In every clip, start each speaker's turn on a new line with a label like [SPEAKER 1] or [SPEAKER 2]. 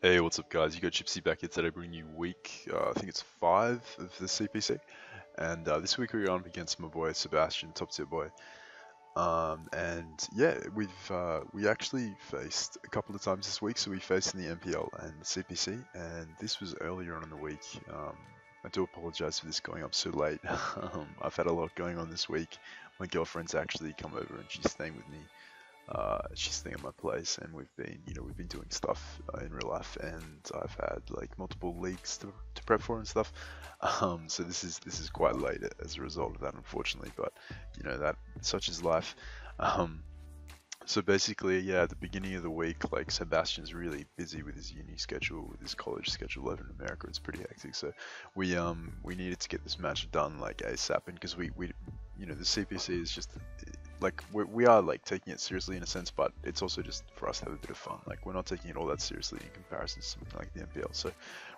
[SPEAKER 1] Hey, what's up, guys? You got Gypsy back here today, bringing you week, uh, I think it's five of the CPC. And uh, this week we're on against my boy Sebastian, top tier boy. Um, and yeah, we've uh, we actually faced a couple of times this week. So we faced in the MPL and the CPC, and this was earlier on in the week. Um, I do apologize for this going up so late. um, I've had a lot going on this week. My girlfriend's actually come over and she's staying with me uh, she's staying at my place and we've been you know we've been doing stuff uh, in real life and I've had like multiple leagues to, to prep for and stuff. Um, so this is this is quite late as a result of that unfortunately but you know that such is life. Um, so basically yeah at the beginning of the week like Sebastian's really busy with his uni schedule with his college schedule over in America. It's pretty hectic. So we um we needed to get this match done like ASAP and because we we you know the CPC is just like we're, we are like taking it seriously in a sense, but it's also just for us to have a bit of fun. Like we're not taking it all that seriously in comparison to something like the MPL. So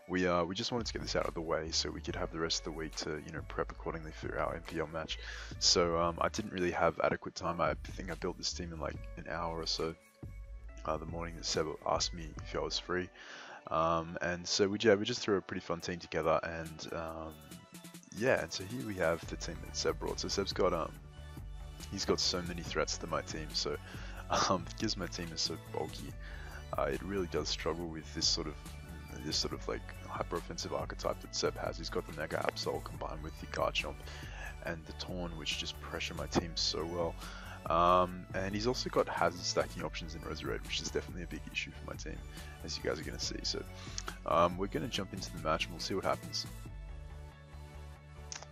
[SPEAKER 1] we uh we just wanted to get this out of the way so we could have the rest of the week to you know prep accordingly for our MPL match. So um, I didn't really have adequate time. I think I built this team in like an hour or so. Uh, the morning that Seb asked me if I was free. Um, and so we yeah we just threw a pretty fun team together and um, yeah and so here we have the team that Seb brought. So Seb's got um he's got so many threats to my team, so um, because my team is so bulky, uh, it really does struggle with this sort of this sort of like hyper offensive archetype that Seb has. He's got the Mega Absol combined with the Garchomp and the Torn, which just pressure my team so well. Um, and he's also got hazard stacking options in Roserade, which is definitely a big issue for my team, as you guys are going to see. So um, we're going to jump into the match and we'll see what happens.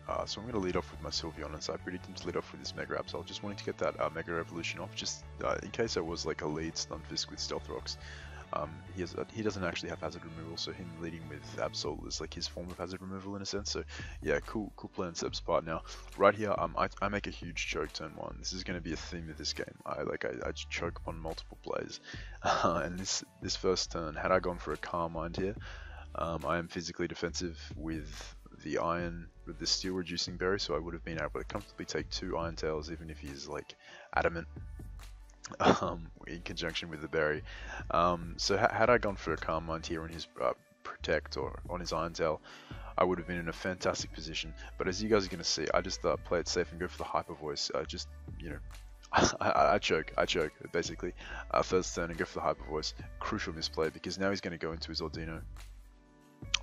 [SPEAKER 1] Uh, so I'm going to lead off with my Sylveon, and so I predicted to lead off with this Mega Absol. Just wanting to get that uh, Mega Evolution off, just uh, in case I was like a lead Stunfisk with Stealth Rocks. Um, he, has, uh, he doesn't actually have hazard removal, so him leading with Absol is like his form of hazard removal in a sense. So yeah, cool, cool play on Seb's part. Now, right here, um, I, I make a huge choke turn one. This is going to be a theme of this game. I like I, I choke upon multiple plays, and this this first turn, had I gone for a Calm Mind here, um, I am physically defensive with the iron with the steel reducing berry, so I would have been able to comfortably take two iron tails even if he's like adamant um, in conjunction with the berry. Um, so ha had I gone for a calm mind here on his uh, protect or on his iron tail, I would have been in a fantastic position. But as you guys are going to see, I just uh, play it safe and go for the hyper voice. Uh, just you know. I, I, choke, I choke, basically. Uh, first turn and go for the hyper voice. Crucial misplay because now he's going to go into his Audino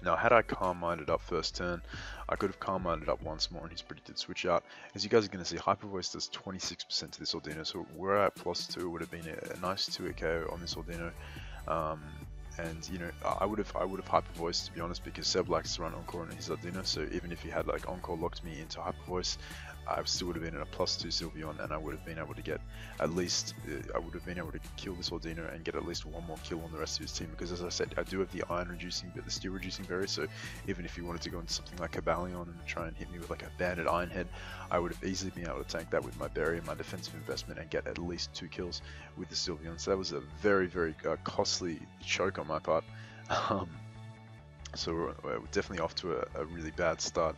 [SPEAKER 1] now, had I calm minded up first turn, I could have calm minded up once more and he's predicted switch out. As you guys are going to see, Hyper Voice does 26% to this Audino, so we're at plus 2, it would have been a, nice 2 KO on this Audino. Um, and you know, I would have I would have hyper voice to be honest because Seb likes to run encore on his Audino, so even if he had like encore locked me into hyper voice, I still would have been in a plus two Sylveon and I would have been able to get at least, uh, I would have been able to kill this Audino and get at least one more kill on the rest of his team because as I said, I do have the iron reducing but the steel reducing berry, so even if he wanted to go into something like Cobalion and try and hit me with like a banded iron head, I would have easily been able to tank that with my berry and my defensive investment and get at least two kills with the Sylveon. So that was a very, very uh, costly choke on my part. Um, so we're, we're, definitely off to a, a really bad start.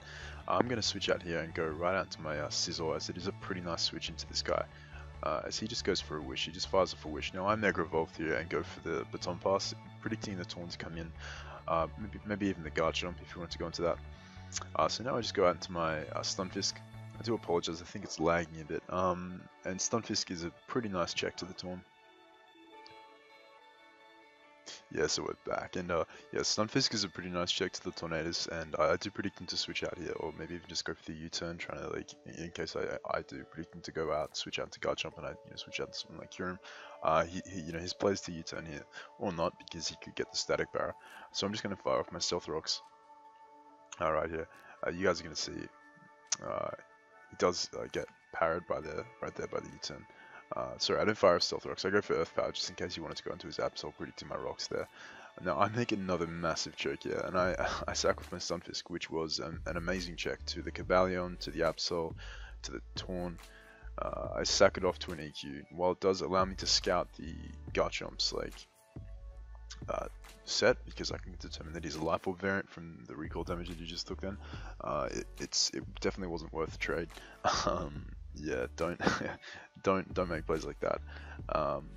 [SPEAKER 1] I'm going to switch out here and go right out to my uh, Scizor as it is a pretty nice switch into this guy. Uh, as he just goes for a wish, he just fires off a wish. Now I'm Mega Evolved here and go for the Baton Pass, predicting the Torn to come in. Uh, maybe, maybe even the Garchomp if you want to go into that. Uh, so now I just go out into my uh, Stunfisk. I do apologize, I think it's lagging a bit. Um, and Stunfisk is a pretty nice check to the Torn. Yeah, so we're back. And uh, yeah, Stunfisk is a pretty nice check to the Tornadus, and I, I do predict him to switch out here, or maybe even just go for the U-turn, trying to like, in case I, I do predict him to go out, switch out to Guard Garchomp, and I you know, switch out to something like Kyurem. Uh, he, he, you know, his plays to U-turn here, or not, because he could get the Static Barrier. So I'm just going to fire off my Stealth Rocks. Alright here, uh, you guys are going to see, uh, he does uh, get parried by the, right there by the U-turn. Uh, sorry, I didn't fire Stealth Rocks. I go for Earth Power just in case you wanted to go into his Absol, predicting my rocks there. Now I make another massive choke here, and I I with my Stunfisk, which was an, an amazing check to the Cobalion, to the Absol, to the Torn. Uh, I sack it off to an EQ. While it does allow me to scout the Garchomp's like uh, set because I can determine that he's a life orb variant from the recoil damage that you just took then. Uh, it, it's it definitely wasn't worth the trade. um, yeah, don't don't don't make plays like that. Um,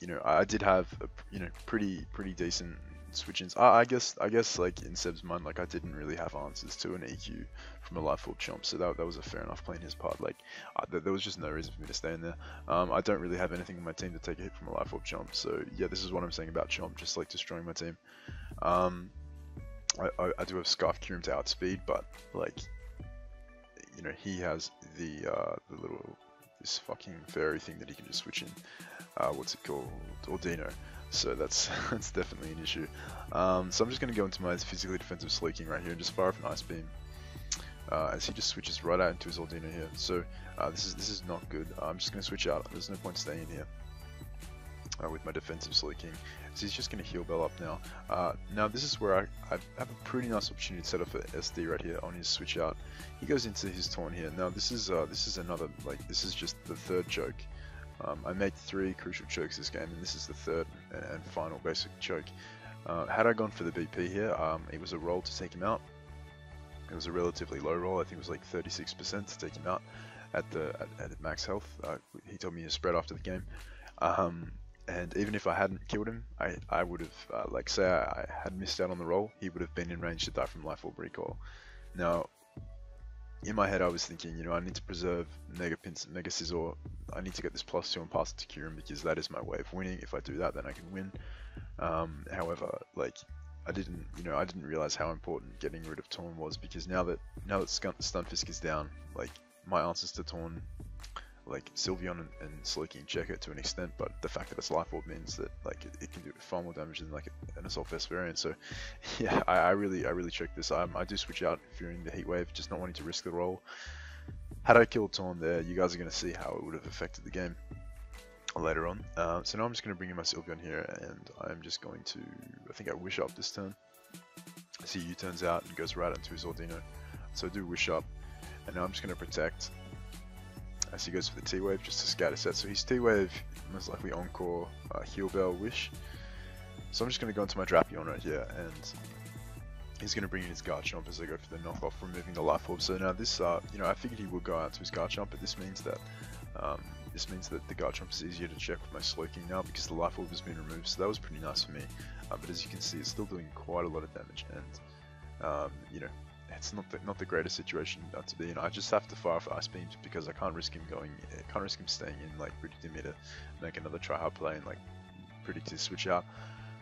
[SPEAKER 1] you know, I did have a you know pretty pretty decent switch-ins. I, I guess I guess like in Seb's mind, like I didn't really have answers to an EQ from a life orb chomp, so that, that was a fair enough play in his part. Like th there was just no reason for me to stay in there. Um, I don't really have anything in my team to take a hit from a life orb chomp, so yeah, this is what I'm saying about chomp, just like destroying my team. Um, I, I, I, do have Scarf Kyurem to outspeed, but like you know he has the uh, the little this fucking fairy thing that he can just switch in. Uh, what's it called? Audino. So that's that's definitely an issue. Um, so I'm just going to go into my physically defensive Slaking right here and just fire off an Ice Beam. Uh, as he just switches right out into his Audino here. So uh, this is this is not good. I'm just going to switch out. There's no point staying in here uh, with my defensive Slaking. So he's just going to heal Bell up now. Uh, now this is where I, I, have a pretty nice opportunity to set up a SD right here on his switch out. He goes into his Torn here. Now this is uh, this is another like this is just the third choke. Um, I made three crucial chokes this game, and this is the third and final basic choke. Uh, had I gone for the BP here, um, it was a roll to take him out. It was a relatively low roll. I think it was like 36% to take him out at the at, at max health. Uh, he told me to spread after the game. Um, and even if I hadn't killed him, I, I would have, uh, like say I, I, had missed out on the roll, he would have been in range to die from Life Orb Recoil. Now, in my head I was thinking, you know, I need to preserve Mega Pins, Mega Scizor, I need to get this plus 2 and pass it to Kyurem because that is my way of winning. If I do that, then I can win. Um, however, like, I didn't, you know, I didn't realize how important getting rid of Torn was because now that, now that Stunfisk is down, like, my answers to Torn like Sylveon and, and Slaking check it to an extent, but the fact that it's Life Orb means that like it, it can do far more damage than like an Assault Vest variant. So yeah, I, I really I really check this. Um, I do switch out fearing the Heat Wave, just not wanting to risk the roll. Had I killed Torn there, you guys are going to see how it would have affected the game later on. Uh, so now I'm just going to bring in my Sylveon here, and I'm just going to, I think I Wish Up this turn. See, U turns out and goes right into his Audino. So I do Wish Up, and now I'm just going to Protect, as he goes for the T-Wave just to scatter set. So his T-Wave most likely Encore, uh, Heal Bell, Wish. So I'm just going to go into my Drapion right here and he's going to bring in his Garchomp as I go for the knockoff, removing the Life Orb. So now this, uh, you know, I figured he would go out to his Garchomp, but this means that um, this means that the Garchomp is easier to check with my Slaking now because the Life Orb has been removed. So that was pretty nice for me. Uh, but as you can see, it's still doing quite a lot of damage and, um, you know, it's not the, not the greatest situation to be in. I just have to fire off ice beams because I can't risk him going, I can't risk him staying in, like predicting me to make another try hard play and like predict to switch out.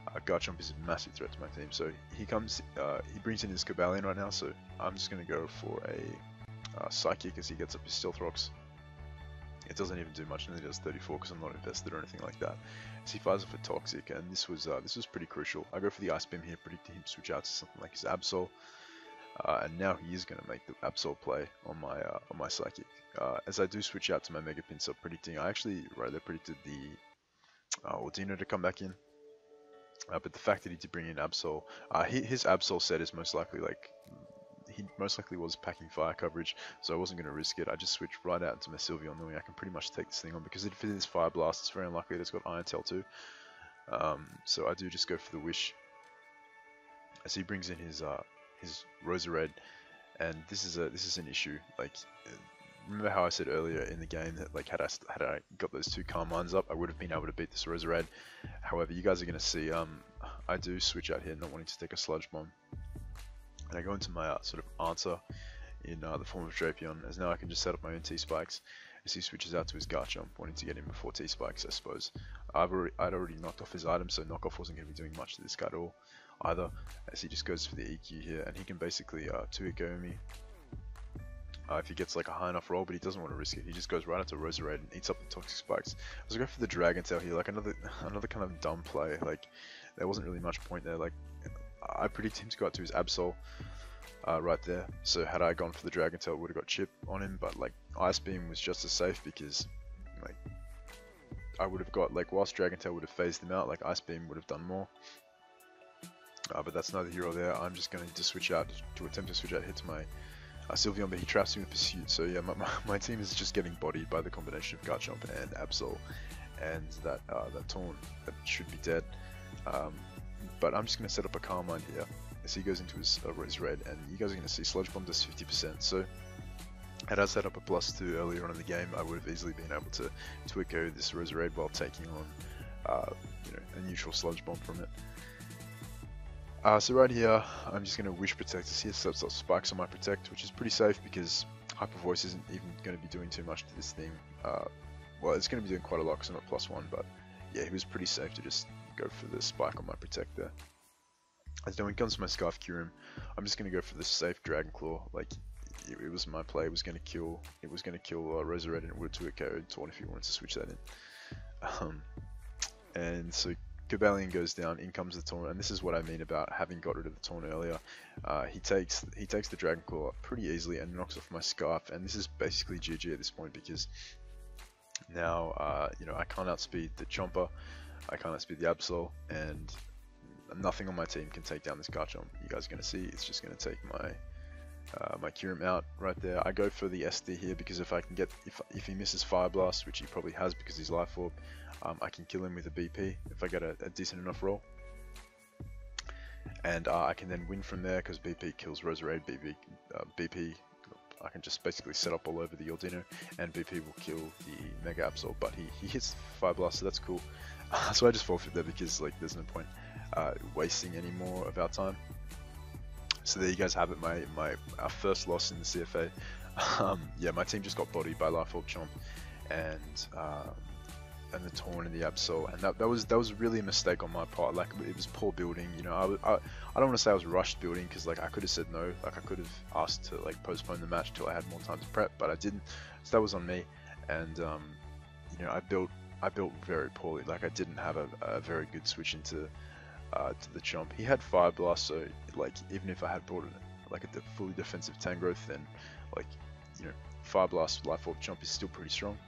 [SPEAKER 1] Uh, Garchomp is a massive threat to my team, so he comes, uh, he brings in his Cobalion right now, so I'm just gonna go for a uh, Psychic as he gets up his Stealth Rocks. It doesn't even do much, and it does 34 because I'm not invested or anything like that. So he fires off a Toxic, and this was uh, this was pretty crucial. I go for the Ice Beam here, predicting him switch out to something like his Absol. Uh, and now he is going to make the Absol play on my uh, on my Psychic. Uh, as I do switch out to my Mega Pinsir predicting, I actually rather predicted the uh, Audino to come back in. Uh, but the fact that he did bring in Absol, uh, his Absol set is most likely like, he most likely was packing fire coverage, so I wasn't going to risk it. I just switched right out into my Sylveon knowing I can pretty much take this thing on because if it is Fire Blast, it's very unlikely that it's got Iron Tail too. Um, so I do just go for the Wish. As he brings in his uh, his Roserade, and this is a this is an issue. Like, remember how I said earlier in the game that like had I had I got those two Calm Minds up, I would have been able to beat this Roserade. However, you guys are going to see um I do switch out here, not wanting to take a Sludge Bomb, and I go into my uh, sort of answer in uh, the form of Drapion, as now I can just set up my own T-Spikes as he switches out to his Garchomp, wanting to get him before T-Spikes, I suppose. I've already, I'd already knocked off his item, so knockoff wasn't going to be doing much to this guy at all either, as he just goes for the EQ here, and he can basically uh, 2 go me uh, if he gets like a high enough roll, but he doesn't want to risk it. He just goes right into Roserade and eats up the Toxic Spikes. I was going for the Dragon Tail here, like another another kind of dumb play. Like there wasn't really much point there. Like I predict him to go out to his Absol uh, right there. So had I gone for the Dragon Tail, would have got chip on him. But like Ice Beam was just as safe because like I would have got like whilst Dragon Tail would have phased them out, like Ice Beam would have done more. Uh, but that's neither here or there. I'm just going to switch out to attempt to switch out here to my uh, Sylveon, but he traps me with Pursuit. So yeah, my, my, my, team is just getting bodied by the combination of Garchomp and Absol, and that uh, that Torn that should be dead. Um, but I'm just going to set up a Calm Mind here as he goes into his, uh, his red, and you guys are going to see Sludge Bomb does 50%. So had I set up a plus 2 earlier on in the game, I would have easily been able to, echo this Roserade while taking on uh, you know, a neutral Sludge Bomb from it. Uh, so right here, I'm just going to Wish Protect to see so that's got spikes on my Protect, which is pretty safe because Hyper Voice isn't even going to be doing too much to this thing. Uh, well, it's going to be doing quite a lot because I'm at plus one, but yeah, he was pretty safe to just go for the spike on my Protect there. As when it comes to my Scarf Kyurem, I'm just going to go for the safe Dragon Claw. Like, it, it was my play, it was going to kill, it was going to kill uh, Red and it would have 2 KO'd Torn if you wanted to switch that in. Um, and so Cobalion goes down, in comes the Torn, and this is what I mean about having got rid of the Torn earlier. Uh, he takes he takes the Dragon Claw pretty easily and knocks off my Scarf, and this is basically GG at this point because now uh, you know I can't outspeed the Chomper, I can't outspeed the Absol, and nothing on my team can take down this Garchomp. You guys are going to see, it's just going to take my uh, my Kyurem out right there. I go for the SD here because if I can get, if, if he misses Fire Blast, which he probably has because he's Life Orb, um, I can kill him with a BP if I get a, a decent enough roll. And uh, I can then win from there because BP kills Roserade, BP, uh, BP, I can just basically set up all over the Audino, and BP will kill the Mega Absol, but he, he hits Fire Blast, so that's cool. so I just forfeit there because like there's no point uh, wasting any more of our time. So there you guys have it, my my our first loss in the CFA. Um, yeah, my team just got bodied by Life Orb Chomp and um, and the Torn and the Absol, and that, that was that was really a mistake on my part. Like it was poor building, you know. I, I, I don't want to say I was rushed building because like I could have said no, like I could have asked to like postpone the match till I had more time to prep, but I didn't. So that was on me, and um, you know I built I built very poorly. Like I didn't have a, a very good switch into uh, to the Chomp. He had Fire Blast, so like even if I had brought it like a fully defensive Tangrowth, then like you know Fire Blast Life Orb Chomp is still pretty strong.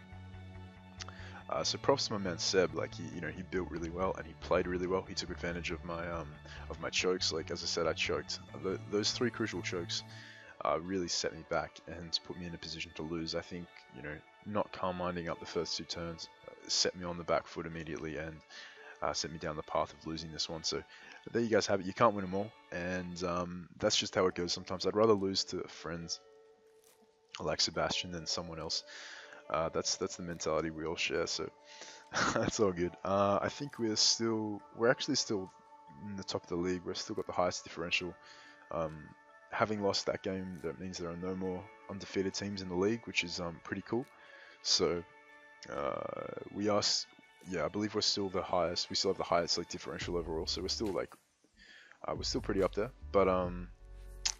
[SPEAKER 1] Uh, so props to my man Seb, like he, you know, he built really well and he played really well. He took advantage of my um, of my chokes. Like as I said, I choked. those three crucial chokes uh, really set me back and put me in a position to lose. I think you know, not calm minding up the first two turns uh, set me on the back foot immediately and uh, sent me down the path of losing this one. So there you guys have it. You can't win them all, and um, that's just how it goes. Sometimes I'd rather lose to friends like Sebastian than someone else. Uh, that's that's the mentality we all share. So that's all good. Uh, I think we're still we're actually still in the top of the league. We've still got the highest differential. Um, having lost that game, that means there are no more undefeated teams in the league, which is um, pretty cool. So uh, we are yeah, I believe we're still the highest. We still have the highest like differential overall, so we're still like uh, we're still pretty up there. But um,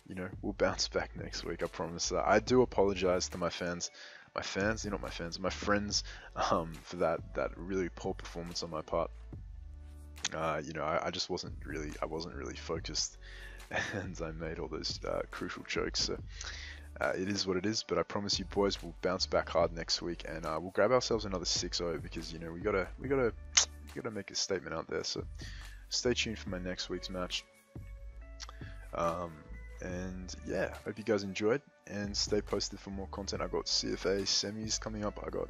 [SPEAKER 1] you know, we'll bounce back next week. I promise. Uh, I do apologize to my fans, my fans, you know, my fans, my friends, um, for that that really poor performance on my part. Uh, you know, I, I, just wasn't really, I wasn't really focused, and I made all those uh, crucial chokes. So uh, it is what it is, but I promise you, boys, we'll bounce back hard next week, and uh, we'll grab ourselves another 6-0 because you know we gotta we gotta we gotta make a statement out there. So stay tuned for my next week's match. Um, and yeah, hope you guys enjoyed, and stay posted for more content. I got CFA semis coming up. I got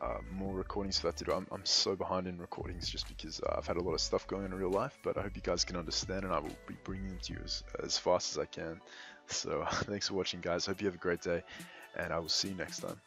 [SPEAKER 1] uh, more recordings for that to do. I'm, I'm so behind in recordings just because uh, I've had a lot of stuff going on in real life, but I hope you guys can understand, and I will be bringing them to you as, as fast as I can. So thanks for watching guys. Hope you have a great day and I will see you next time.